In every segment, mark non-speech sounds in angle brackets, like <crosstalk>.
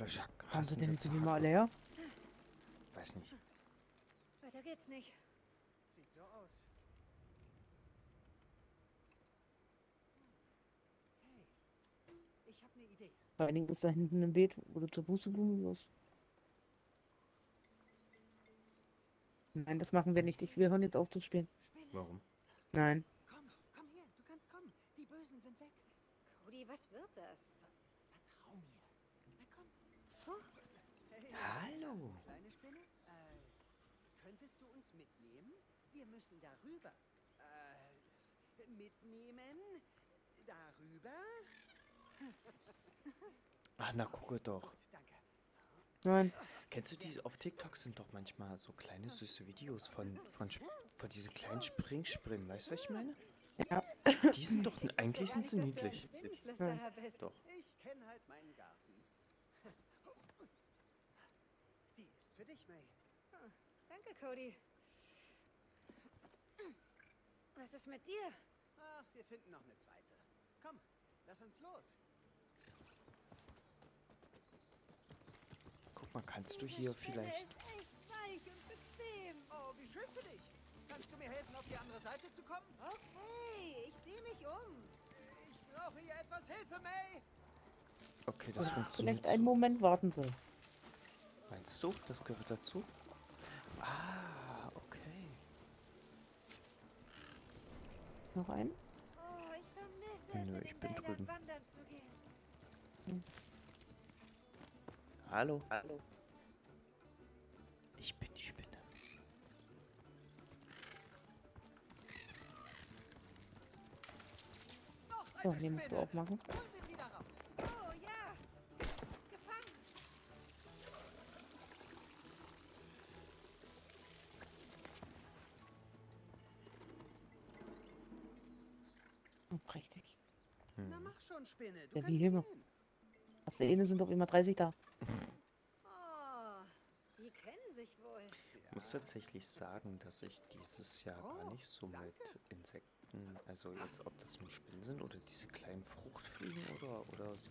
Flasche Haben sie denn jetzt mal leer? Weiß nicht. Weiter geht's nicht. Sieht so aus. Hey, ich habe eine Idee. Vor allen Dingen ist da hinten ein Beet, wo du zur Pusteblume wirst. Nein, das machen wir nicht. Ich, wir hören jetzt auf zu spielen. Warum? Nein. Komm, komm her, du kannst kommen. Die Bösen sind weg. Cody, was wird das? Vertrau mir. Na komm. Hey, Hallo. kleine Spinne. Äh, könntest du uns mitnehmen? Wir müssen darüber. Äh, mitnehmen? Darüber? <laughs> Ach, na gucke doch. Gut, danke. Nein. Kennst du diese, auf TikTok sind doch manchmal so kleine süße Videos von, von, von diesen kleinen Springsprimmen. Weißt du, was ich meine? Ja. Die sind doch, eigentlich sind sie niedlich. Bist. Doch. Ich kenne halt meinen Garten. Die ist für dich, May. Danke, Cody. Was ist mit dir? Ach, wir finden noch eine zweite. Komm, lass uns los. Guck mal, kannst du Diese hier Spinne vielleicht... ist echt weich und bequem. Oh, wie schön für dich. Kannst du mir helfen, auf die andere Seite zu kommen? Okay, ich sehe mich um. Ich brauche hier etwas Hilfe, May. Okay, das funktioniert Vielleicht einen so. Moment warten soll. Du, das gehört dazu? Ah, okay. Noch einen? Oh, ich vermisse es, Nö, in ich den bin Wäldern drüben. wandern zu gehen. Hallo. Hallo. Ich bin die Spinne. Eine den musst du Spinne. auch machen. Spinne. Du Ja, immer. sehen. Aus der Ene sind doch immer 30 da. Oh, die kennen sich wohl. Ich muss tatsächlich sagen, dass ich dieses Jahr gar Oh, nicht so mit. Insekten, also jetzt ob das nur Spinnen sind oder diese kleinen Fruchtfliegen oder, oder so.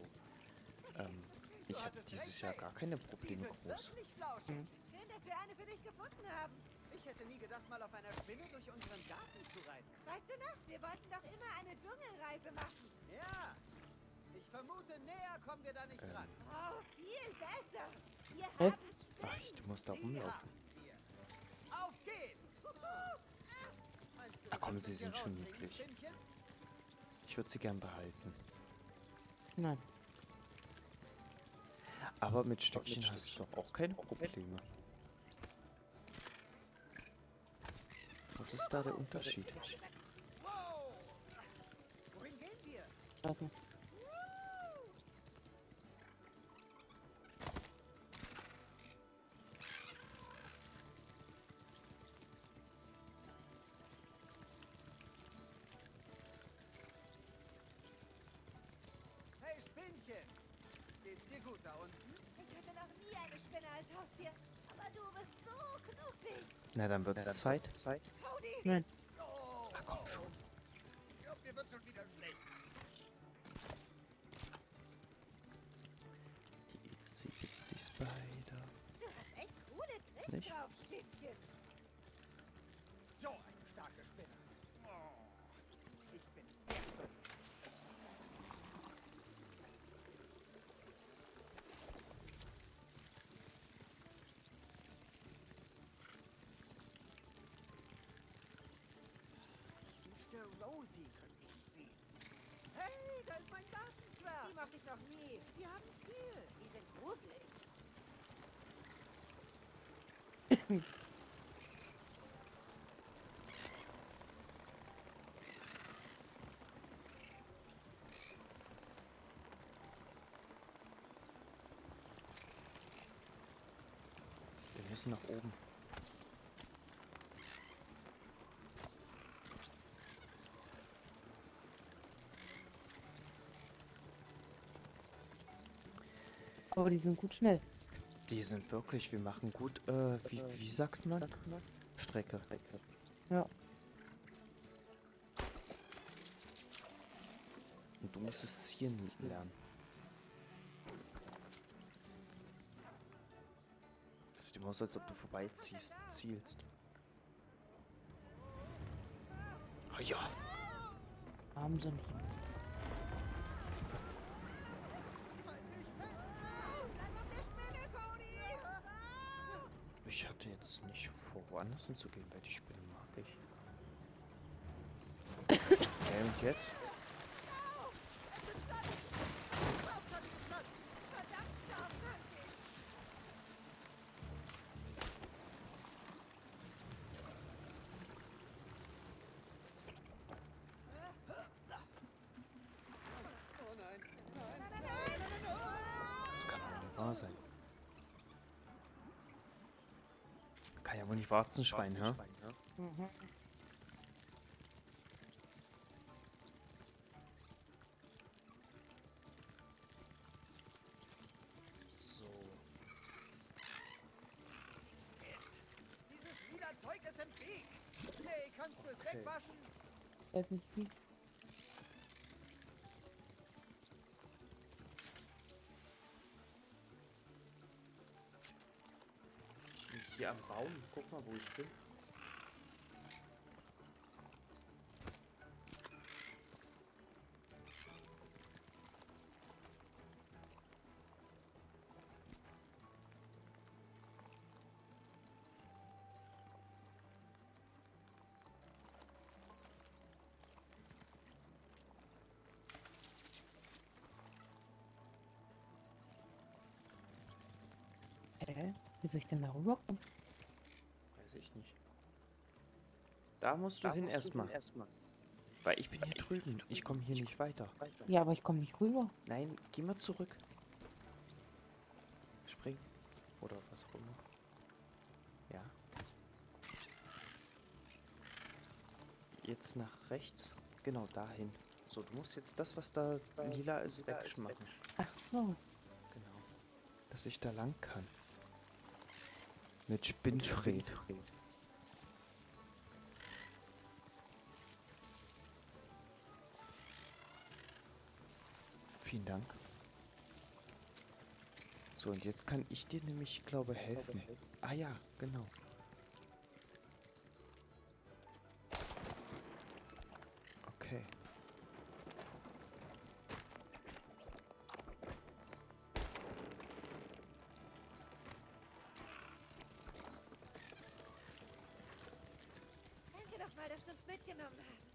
Ähm, ich habe hattest dieses Jahr gar keine Die Probleme groß. flauschig. Schön, dass wir eine für dich gefunden haben. Ich hätte nie gedacht, mal auf einer Spinne durch unseren Garten zu reiten. Weißt du noch, wir wollten doch immer eine Dschungelreise machen. Ja. Ich vermute, näher kommen wir da nicht Ähm. dran. Oh, viel besser. Wir Hä? haben Ach, du musst da rumlaufen. Auf geht's! <laughs> Du, Ah, komm, sie sind schon niedlich. Ich würde sie gern behalten. Nein. Aber mit Stückchen hast du doch auch keine Probleme. Was ist da der Unterschied? Wow! Wohin gehen wir? Dir gut da unten? Ich hatte noch nie eine Spinne als Haustier. Aber du bist so knuffig. Na, dann wird es Zeit. Cody, Nein. Oh, Ach, komm schon. ich glaub, mir wird schon wieder schlecht. Die Itsy Bitsy Spider. du hast echt coole Tricks Nicht? drauf, Spinnchen. Rosie könnte uns sehen. Hey, da ist mein Gartenzwerg. Die mochte ich noch nie. Die haben Stil. Die sind gruselig. Wir müssen nach oben. Aber die sind gut schnell. Die sind wirklich, wir machen gut, äh, wie, wie sagt man? Strecke. Ja. Und du musst es ziehen lernen. immer so, als ob du vorbeiziehst, zielst. Ah ja. Arm sind. Halt dich fest! Bleib auf der Spinne, Cody! Ich hatte jetzt nicht vor, woanders hinzugehen, weil die Spinne mag ich. okay, <laughs> und jetzt? Verdammt scharfkantig! Oh nein, nein, nein, nein, nein, nein! Das kann doch nicht wahr sein. Kann ja wohl nicht Warzenschwein, hä? Mhm. So. Dieses lila Zeug ist im Weg! Hey, kannst du es Okay. wegwaschen? Ich weiß nicht wie. Baum, guck mal, wo ich bin. Wie soll ich denn da rüberkommen? Weiß ich nicht. Da musst du hin erstmal. Weil ich bin hier drüben. Ich komme hier nicht weiter. Ja, aber ich komme nicht rüber. Nein, geh mal zurück. Spring. Oder was auch immer. Ja. Jetzt nach rechts. Genau, dahin. So, du musst jetzt das, was da lila ist, wegschmacken. Ach so. Genau. Dass ich da lang kann. Mit Spinnfred. Vielen Dank. So, und jetzt kann ich dir nämlich, glaube helfen. Ah ja, genau. Uns mitgenommen hast.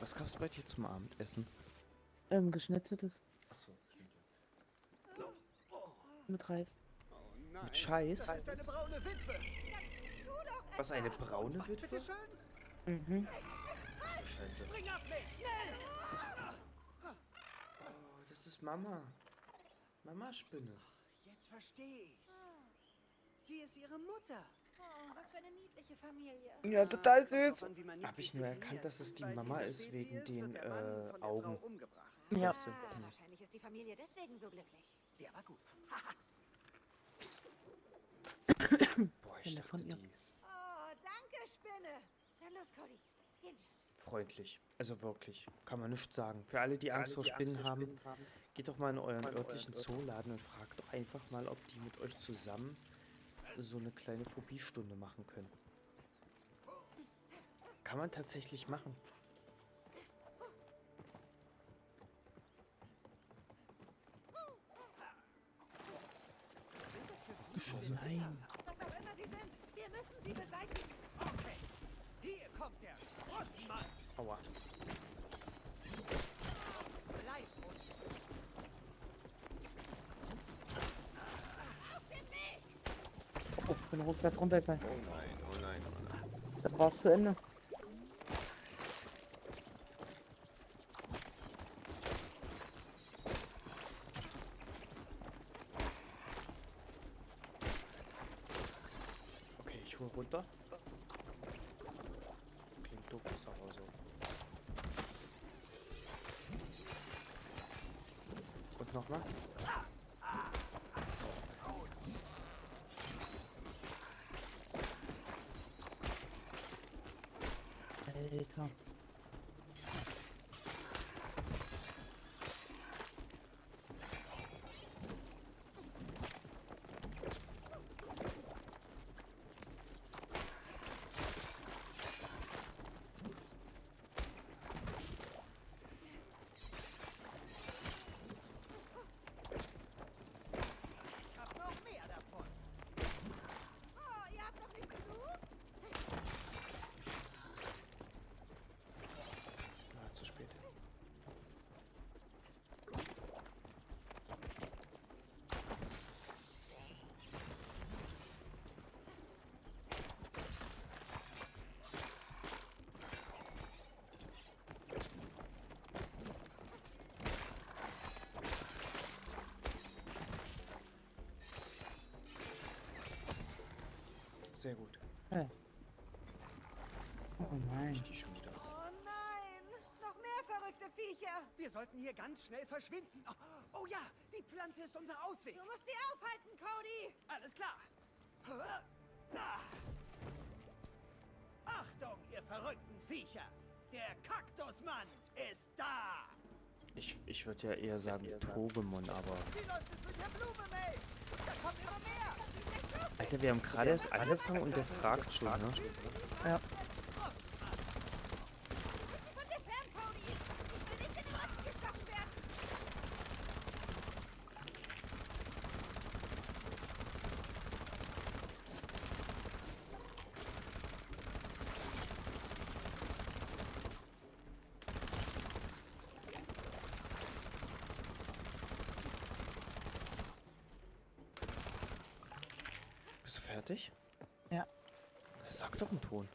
Was gab's bei dir zum Abendessen? Ähm, geschnitzeltes Achso, stimmt. mit Reis. Oh nein. Mit Scheiß? Das ist eine braune Witwe! Tu doch Was, eine braune Was, Witwe? bitteschön? Mhm. Scheiße. Bring ab mich! Schnell! Oh, das ist Mama. Mama-Spinne. Jetzt verstehe ich's. Sie ist ihre Mutter. Oh, was für eine niedliche Familie. Ja, total süß. drauf an, wie man Hab niedlich ich nur erkannt, dass es die Mama ist wegen den, äh, Augen. umgebracht. Ja. So, Ah, wahrscheinlich ist die Familie deswegen so glücklich. Der war gut. <laughs> Boah, ich dachte, von ihr- die Oh, danke, Spinne. Na los, Cody. Gehen wir. freundlich. Also wirklich, kann man nichts sagen. Für alle, die Angst vor Spinnen haben, geht doch mal in euren örtlichen Zooladen und fragt doch einfach mal, ob die mit euch zusammen so eine kleine Phobie-Stunde machen können. Kann man tatsächlich machen. Nein. Was auch immer sie sind, wir müssen sie beseitigen. Okay. Hier kommt der. Aua. Bleib uns. Oh, ich bin rückwärts runtergefallen. Oh nein, oh nein, oh nein. Das war's zu Ende. Okay, ich hol runter. Klingt doof, ist aber so. Und nochmal. Alter. Sehr gut. Oh nein. Ich die schon wieder. Oh nein, noch mehr verrückte Viecher. Wir sollten hier ganz schnell verschwinden. Oh, oh ja, die Pflanze ist unser Ausweg. Du musst sie aufhalten, Cody. Alles klar. Achtung, ihr verrückten Viecher. Der Kaktusmann ist da. Ich, ich würde ja eher sagen Pokémon, aber... Wie läuft es mit der Blume, May? Da kommen immer mehr. Alter, wir haben gerade erst angefangen und der fragt schon, ne? Ja. Von dir fern, Cody. Ich will nicht in den Rücken gestochen werden. Bist du fertig? Ja. Sag doch einen Ton.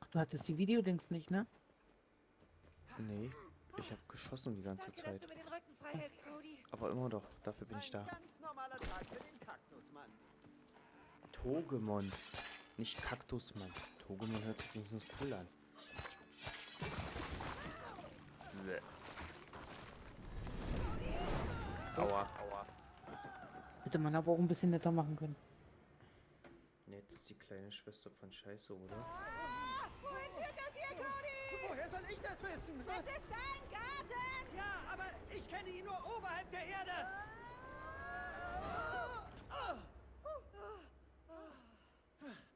Ach, du hattest die Videolinks nicht, ne? Nee, ich habe geschossen die ganze Danke, dass Zeit. du mir den Rücken frei hältst, Cody. Aber immer doch, dafür bin ich Ein da. ganz normaler Tag für den Kaktusmann. Togemon, nicht Kaktusmann. Togemon hört sich wenigstens cool an. Aua, aua. Hätte man aber auch ein bisschen netter machen können. Nee, das ist die kleine Schwester von Scheiße, oder? Ah, wohin führt das hier, Cody? Woher soll ich das wissen? Das ist dein Garten. Ja, aber ich kenne ihn nur oberhalb der Erde.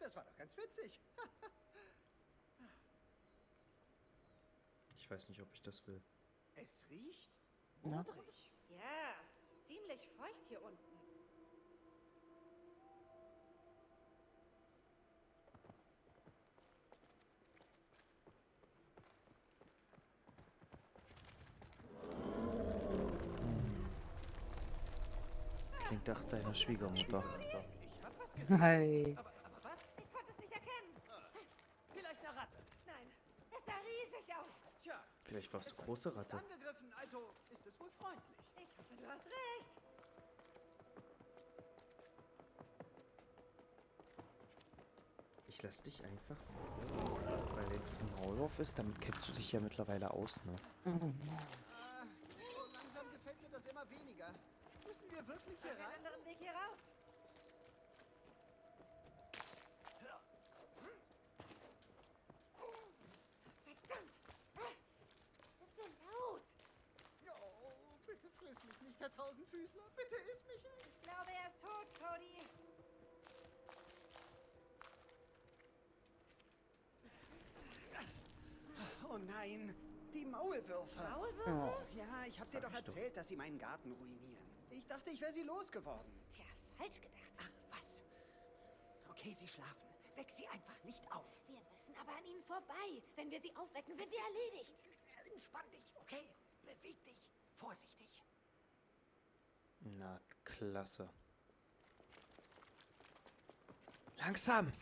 Das war doch ganz witzig. Ich weiß nicht, ob ich das will. Es riecht modrig. Ja, ziemlich feucht hier unten. Nach deiner Schwiegermutter. Hi. Ich konnte es nicht erkennen. Vielleicht eine Ratte. Nein, es sah riesig aus. Tja, Vielleicht warst du es große Ratte. angegriffen, also ist es wohl freundlich. Ich hoffe, du hast recht. Ich lass dich einfach. Weil wenn es ein Maulwurf ist, damit kennst du dich ja mittlerweile aus, ne? Oh, Ah, so langsam gefällt mir das immer weniger. Müssen wir wirklich hier einen rein? anderen Weg hier raus? Verdammt! Die sind so laut. Oh, bitte friss mich nicht, der Tausendfüßler. Bitte iss mich nicht. Ich glaube, er ist tot, Cody. Oh nein, die Maulwürfe. Maulwürfe? Oh. Ja, ich hab dir doch. erzählt, dass sie meinen Garten ruinieren. Ich dachte, ich wäre sie losgeworden. Tja, falsch gedacht. Ach, was? Okay, sie schlafen. Weck sie einfach nicht auf. Wir müssen aber an ihnen vorbei. Wenn wir sie aufwecken, sind wir erledigt. Entspann dich, okay? Beweg dich. Vorsichtig. Na, klasse. Langsam!